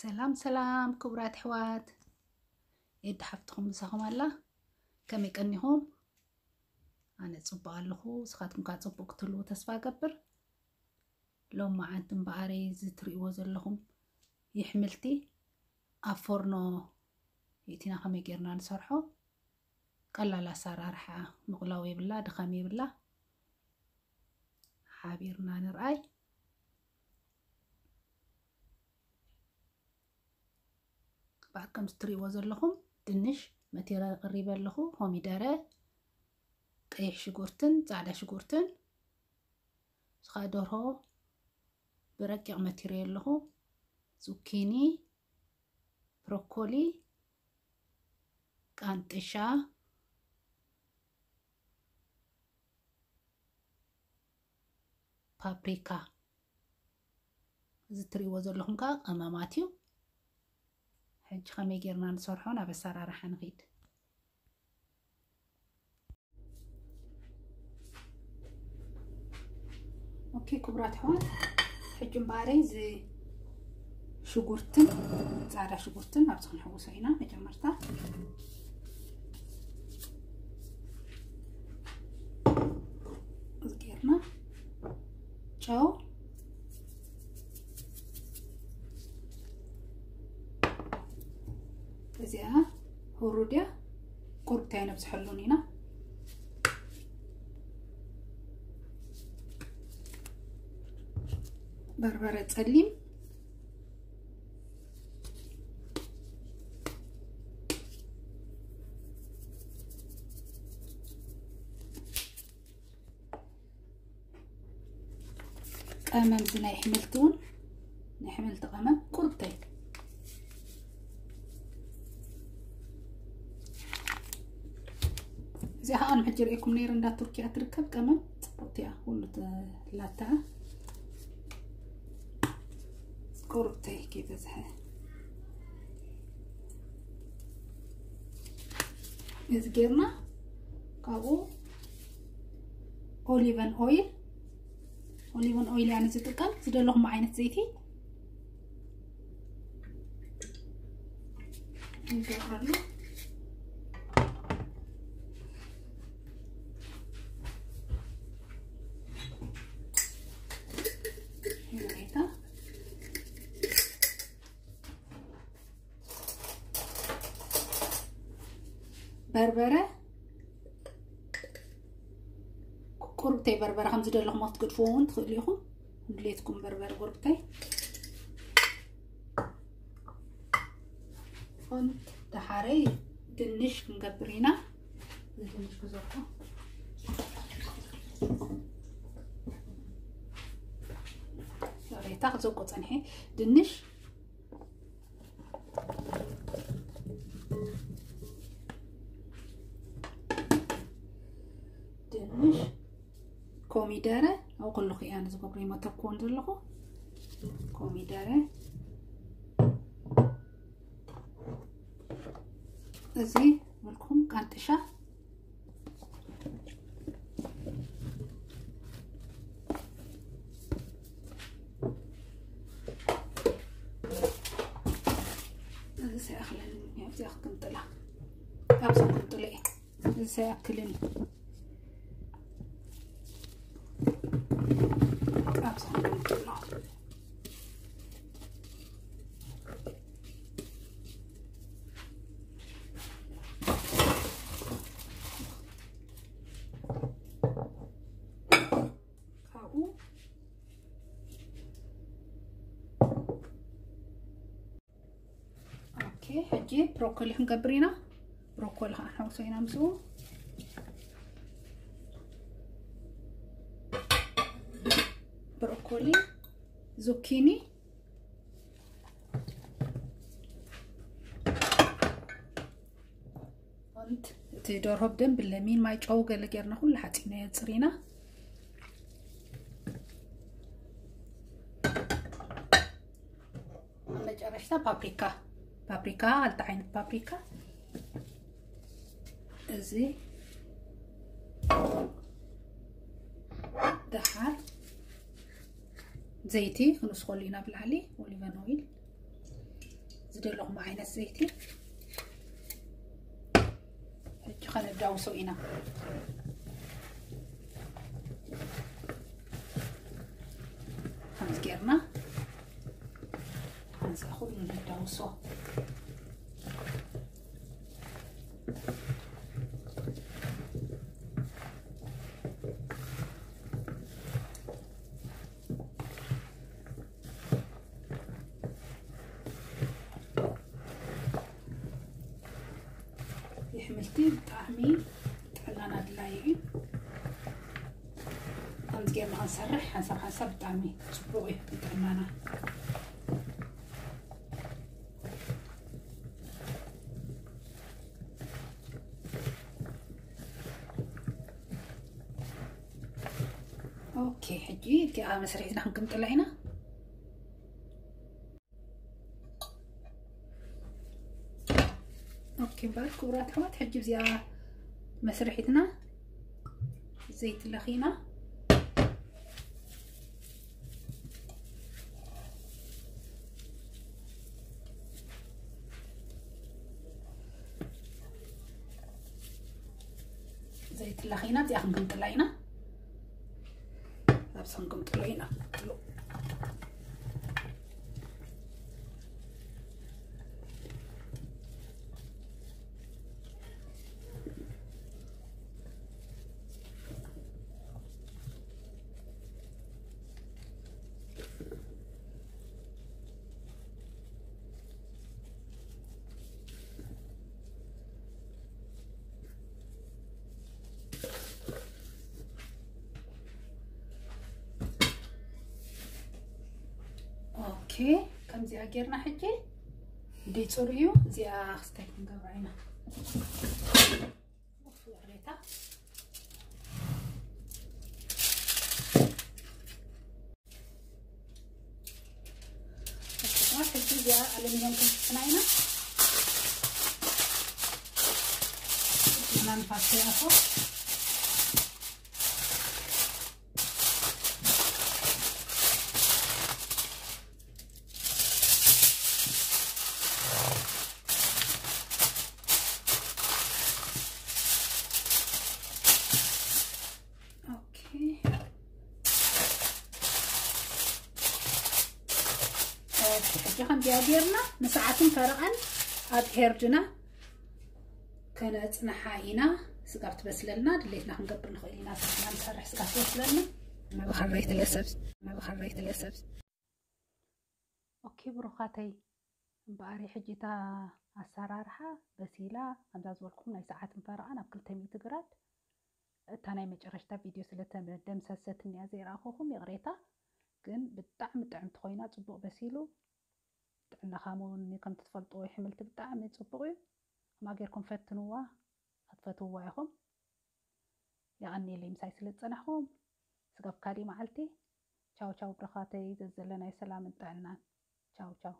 ሰላም ሰላም ክቡራት ኣሕዋት ኢድ ሓፍትኩም ምሳኹም ኣላ ከመይ ቀኒኹም ኣነ ፅቡቅ ኣለኹ ንስኻትኩም ከዓ ፅቡቅ ክትህልዎ ተስፋ ገብር ሎም መዓንቲ እምበኣረ ዝትርእይዎ ዘለኹም ይሕምልቲ ኣብ ፎርኖ እቲና ከመይ ጌርና ንሰርሖ ቀላል ኣሰራርሓ ምቕላው የብላ ድኻም የብላ ሓቢርና ንርኣይ ፅባሕ ከም ዝትሪእዎ ዘለኹም ድንሽ መቴረ ቅሪበ ኣለኹ ኮሚደረ ቀይሕ ሽጉርትን ፃዕዳ ሽጉርትን ስኻ ደርሆ ብረቂቕ መቲረ ኣለኹ ዙኪኒ ብሮኮሊ ቃንጥሻ ፓፕሪካ እዚ እትሪእዎ ዘለኹም ከዓ ቀመማት እዩ ሕጂ ከመይ ጌርና ንሰርሖ ናብ ኣሰራርሓ ንኽድ ኦኬ ክቡራት ኣሕዋት ሕጂ እምበኣረይ እዚ ሽጉርትን ፃዕዳ ሽጉርትን ኣብዚ ክንሕውሶ ኢና መጀመርታ እዚ ጌርና ጨው زيها هروديا قرب تاينا بتحلونينا بربرة تقليم أمام زي نحملتون نحملت قامم كورتين እዚኣ ኣነ ሕጂ ሪኢኩም ነይሩ እንዳ ቱርኪያ ትርከብ ቀመም ፅቡቅቲ እያ ኩሉ ላታ ቁርብተይ ከይበዝሐ እዚ ጌርና ካብኡ ኦሊቨን ኦይል ኦሊቨን ኦይል እያ ንዝጥቀም ዝደለኹም ዓይነት ዘይቲ ንገብረሉ በርበረ ቁርብተይ በርበረ ከምዚ ደለኹም ክትገድፍዎ እውን ትኽእሉ ኢኹም ድሌትኩም በርበረ ቁርብተይ ተሓረይ ድንሽ ክንገብር ኢና ድንሽ ክዘርኩ ሬታ ክዘጎ ፀኒሐ ድንሽ ኮሚደረ ኣውቕልኹ እያ ንዝገብሮ ይመተክዎን ዘለኹ ኮሚደረ እዚ መልኩም ቃንጥሻ እዚ ሳይኣኽለኒ ኣብዚኣ ክቅምጥላ ኣብዛ ክቅምጥለ እየ እዚ ሳይኣክልኒ ሕጂ ብሮኮሊ ክንገብር ኢና ብሮኮሊ ከዓ ንሕውሶ ኢና ምስኡ ብሮኮሊ ዙኪኒ እቲ ደርሆ ብደንብ ለሚን ማይ ጨው ገለ ጌርና ኩሉ ሓፂናዮ ፅሪና መጨረሽታ ፓፕሪካ بابريكا غلطة عين بابريكا زي دحال زيتي كنسخو لينا بالعلي والفانويل زيدو لهم عينة زيتي حيت خنبداو سوينا خمس كيرنا خمسة خذ نبداو ኣሕምልቲ ብጣዕሚ ጥዕናና ኣድላይ እዩ ከምዚ ጌርና ክንሰርሕ ሓንሳብ ሓንሳብ ብጣዕሚ ፅቡቅ እዩ ንጥዕናና اوكي حجي انت مسرحيتنا حنكمل طلعنا كبرت كبرات حوات تحجب زيها مسرحتنا زيت اللخينة زيت اللخينة زي خنقم طلعينا بس خنقم ከምዚኣ ጌርና ሕጂ ደይፅሩ እዩ እዚኣ ክስታይ ክንገብራ ኢና ሬታ ሕጂ እዚኣ ኣለሚንዮም ክንፍትና ኢና ናንፋስ ያፎ ይኹን ዲኣ ጌርና ንሰዓትን ፈረቓን ኣብሄርድና ከነፅንሓ ኢና ስጋ ክትበስለልና ድሌትና ክንገብር ንኽእል ኢና ስና ንሰርሕ ስጋ ክትበስለልና መብኻንረይትለሰብ ኦኬ ብሩኻተይ እምበኣሪ ሕጂ እታ ኣሰራርሓ በሲላ ከምዛ ዝበልኩም ናይ ሰዓትን ፈረቓን ኣብ ክልተ ሚእቲ ግራድ እታ ናይ መጨረሽታ ቪድዮ ስለተደምሰሰት እኒኣ ዘይረኣኸኹም የቕሬታ ግን ብጣዕሚ ጥዕምቲ ኮይና ፅቡቅ በሲሉ ጥዕናኻምውን ከም ትፈልጥዎ ሕምልቲ ብጣዕሚ ፅቡቅ እዩ ከምኣ ጌርኩም ፈትንዋ ክትፈትውዋ ኢኹም ይቐኒለይ ምሳይ ስለ ዝፀናሕኩም ስጋብ ካሊእ መዓልቲ ቻው ቻው ብረኻተይ ዘዘለናይ ሰላምን ጥዕናን ቻው ቻው